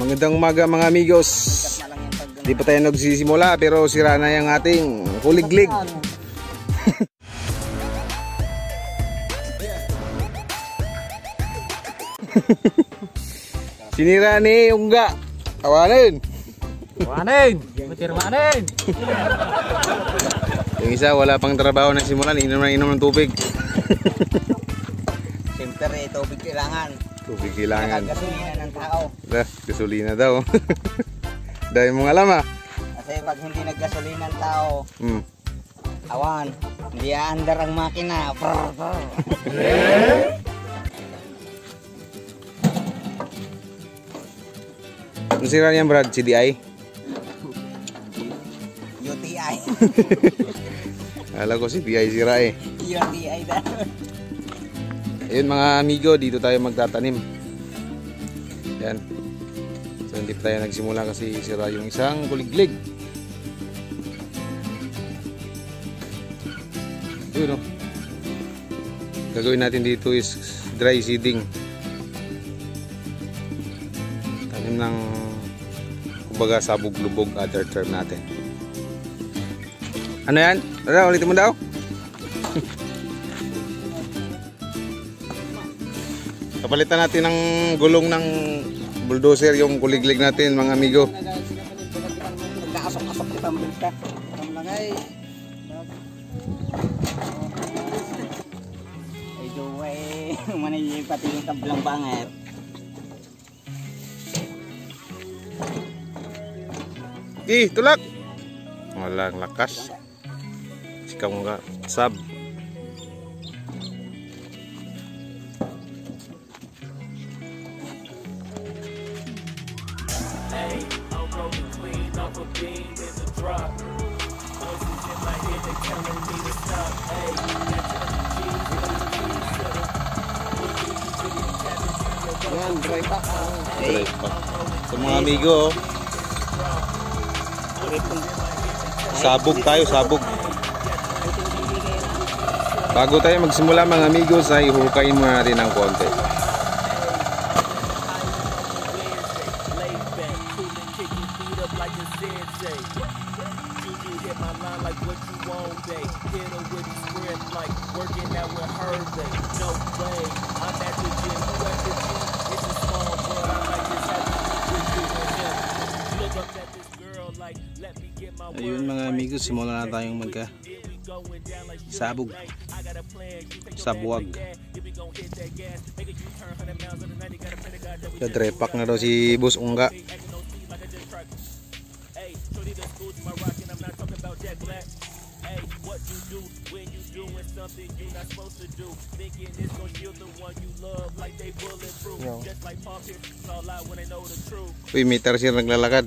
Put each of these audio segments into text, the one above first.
Magandang umaga mga amigos. na lang yan pag Di pa tayo nagsisimula pero sira na yung ating kuliglig. Sinira ni Ungga. Tawanan. Manin! Butir manin! Yung isa wala pang trabaho na simulan, inom na inom ng tubig. Siyempre, tubig kailangan. Tubig kailangan. Nakagasolina ng tao. Lah, gasolina daw. Dahil mong alam ah. Kasi pag hindi naggasolina ng tao, Hmm. awan, hindi aandar ang makina. Prr, prr. Ano sira niyan Brad? CDI? UTI. Alam ko CDI sira eh. UTI na. Ayun mga amigo, dito tayo magtatanim. Yan. So hindi tayo nagsimula kasi sira yung isang kuliglig. Yun oh. Gagawin natin dito is dry seeding. Tanim ng kumbaga sabog-lubog other term natin. Ano yan? Ano, ulitin mo daw? Kapalitan natin ng gulong ng bulldozer yung kuliglig natin mga amigo. Nagkaasok-asok kita multa. Kamlangay. Ay, duway. Manay pati yung kablang banget. Ih, tulak. Walang lakas. Sikaw nga sab. Hey, I'm rolling clean a beam in the drop. Voices in my head that. Hey, amigo. Sabog tayo, sabog. Bago tayo magsimula mga amigos ay huhukayin muna natin ng konti. Ayun mga amigos, simula na tayong magka Sabog. Sabwag. Nadrepak na daw si Boss Unga. something naglalakad.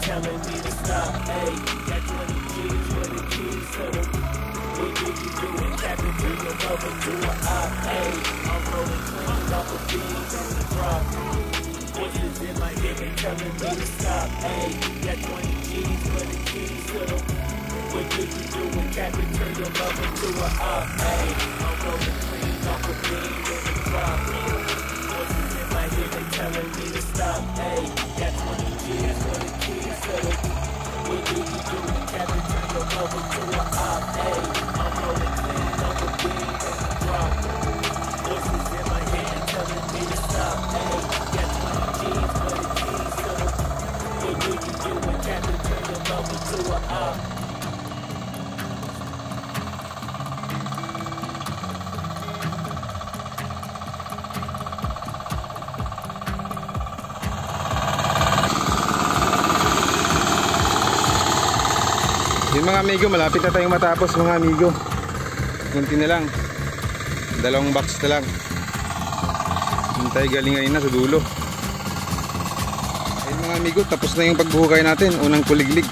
telling me to stop. Hey, got 20 keys, 20 keys to the. What do you do when Captain do your lover do a op? Hey, I'm rolling clean off a beat on the drop. Voices in my head they telling me to stop. Hey, got 20 keys, 20 keys to the. What did you do when Captain turned your lover to a op? Hey, I'm rolling clean. to a up. Yun mga amigo, malapit na tayong matapos mga amigo. Kunti na lang. Dalawang box na lang. Hintay galingan na sa dulo. Ayun mga amigo, tapos na yung pagbuhukay natin. Unang kuliglig.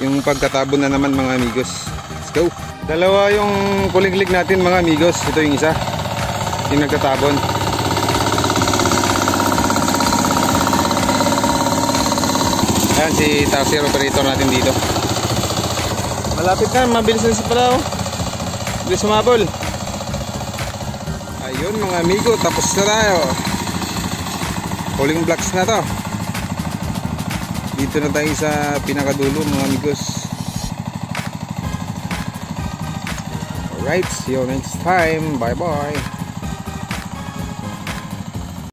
Yung pagkatabon na naman mga amigos. Let's go. Dalawa yung kuliglig natin mga amigos. Ito yung isa. Yung nagkatabon. Ayan si taxi operator natin dito. Malapit na, mabilis na si pala oh. Bilis sumabol. Ayun mga amigo, tapos na tayo. Huling blocks na to. Dito na tayo sa pinakadulo mga amigos. Alright, see you next time. Bye bye.